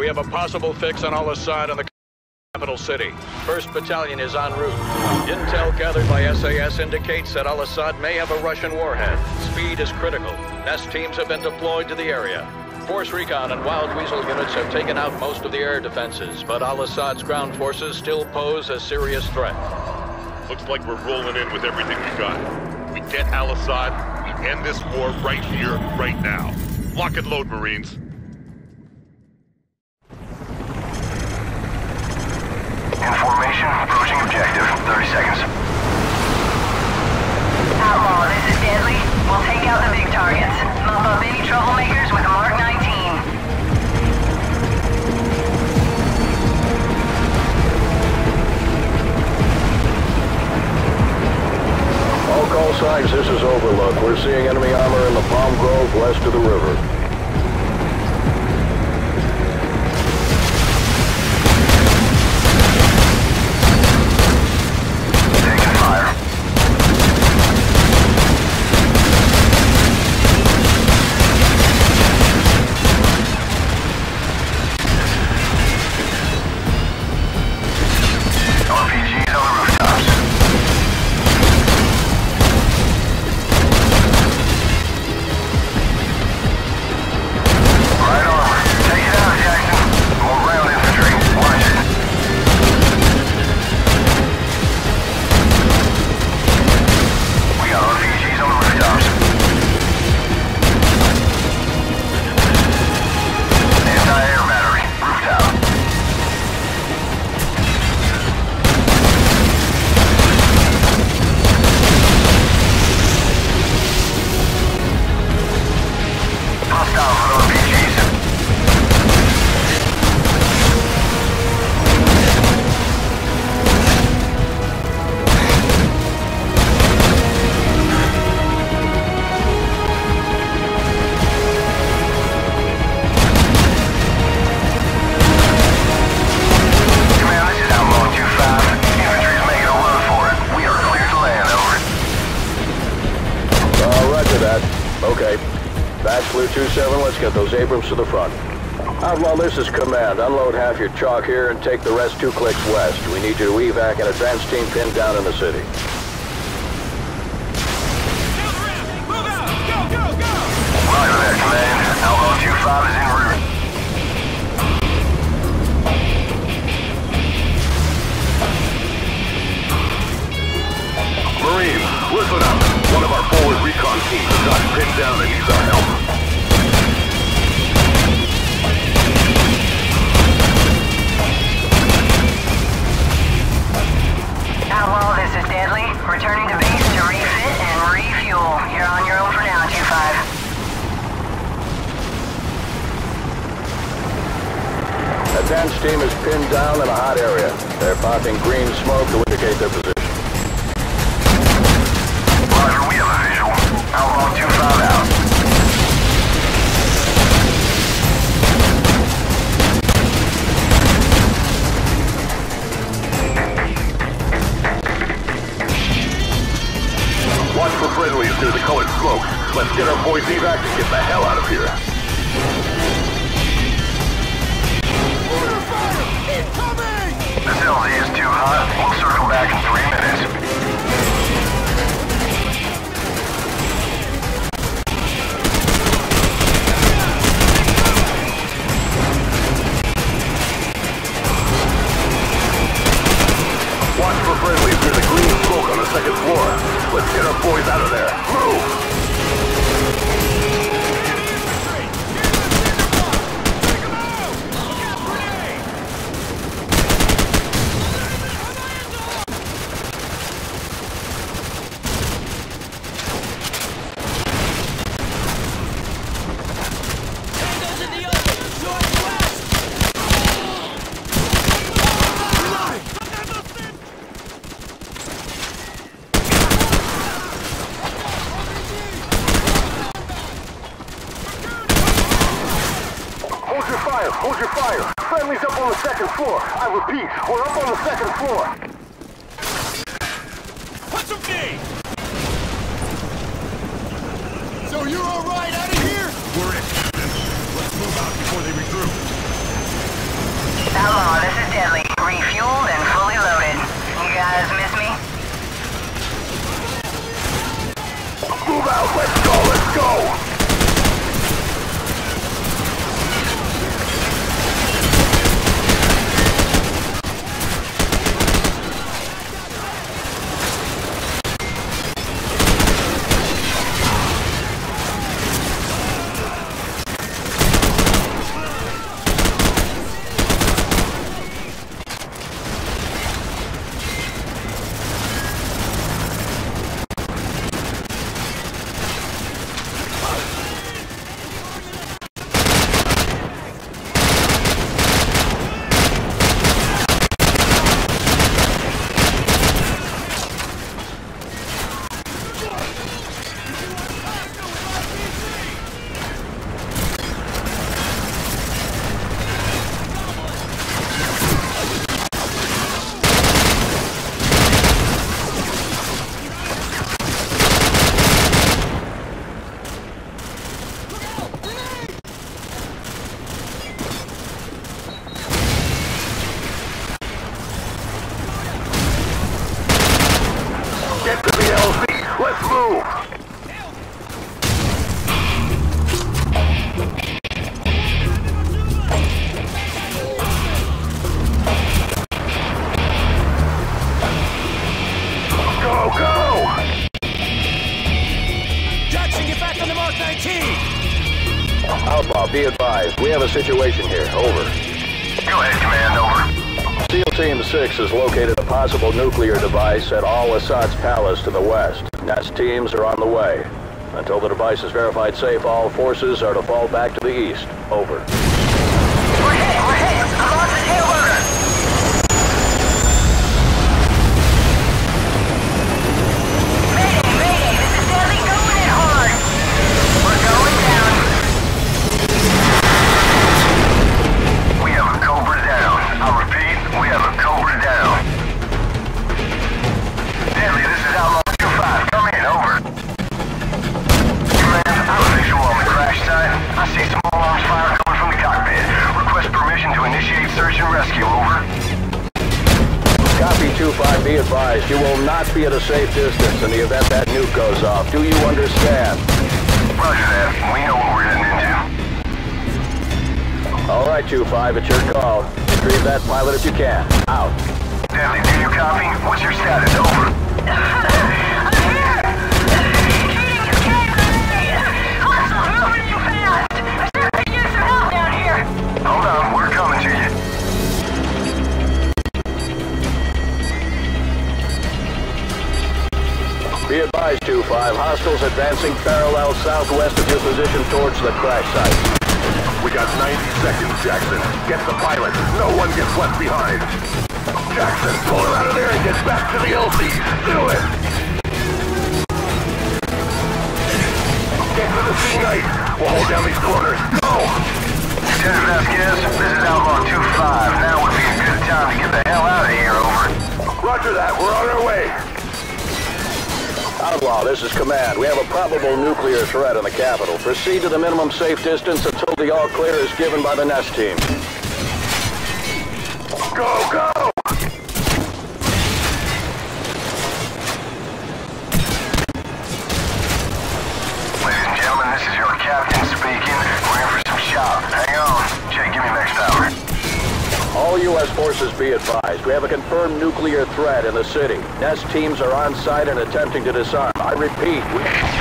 We have a possible fix on Al-Asad and the capital city. First Battalion is en route. Intel gathered by SAS indicates that Al-Asad may have a Russian warhead. Speed is critical. Nest teams have been deployed to the area. Force Recon and Wild Weasel units have taken out most of the air defenses, but Al-Asad's ground forces still pose a serious threat. Looks like we're rolling in with everything we got. We get Al-Asad, we end this war right here, right now. Lock and load, Marines. In approaching objective. 30 seconds. Outlaw, this is Deadly. We'll take out the big targets. Mop up any troublemakers with Mark 19. All call signs, this is Overlook. We're seeing enemy armor in the Palm Grove west of the river. Hostiles 2-7, let's get those Abrams to the front. Outlaw, this is command. Unload half your chalk here and take the rest two clicks west. We need you to evac an advance team pinned down in the city. Alvo, move out! Go, go, go! Roger that, command. Outlaw 2-5 is en route. Marines, listen up. One of our forward recon teams got pinned down and needs our help. This is Deadly. Returning to base to refit and refuel. You're on your own for now, 2-5. Advance team is pinned down in a hot area. They're popping green smoke to indicate their position. Roger, we have a visual. Outlaw 2-5 Let's get our boys evac and get the hell out of here. This LZ is too hot. We'll circle back in three minutes. Watch for friendlies near the green smoke on the second floor. Let's get our boys out of there. Move! Hold your fire! Hold your fire! Friendly's up on the second floor. I repeat, we're up on the second floor. Some feet! So you're all have a situation here. Over. Go ahead, Command, over. SEAL Team 6 has located a possible nuclear device at Al-Asad's palace to the west. Nest teams are on the way. Until the device is verified safe, all forces are to fall back to the east. Over. Advised. You will not be at a safe distance in the event that nuke goes off. Do you understand? Roger that. We know what we're heading into. All right, 2-5, it's your call. Retrieve that pilot if you can. Out. Deadly, do you copy? What's your status? Over. 5. Hostiles advancing parallel southwest of your position towards the crash site. We got 90 seconds, Jackson. Get the pilot. No one gets left behind. Jackson, pull her out of there and get back to the LZ. Do it! Get to the Sea Knight. We'll hold down these corners. Go! Lieutenant Vasquez, this is Outlaw 2-5. Now would be a good time to get the hell out of here, over. Roger that. We're on our way. Outlaw, this is Command. We have a probable nuclear threat in the capital. Proceed to the minimum safe distance until the all-clear is given by the Nest team. Go, go! Forces be advised. We have a confirmed nuclear threat in the city. Nest teams are on site and attempting to disarm. I repeat, we...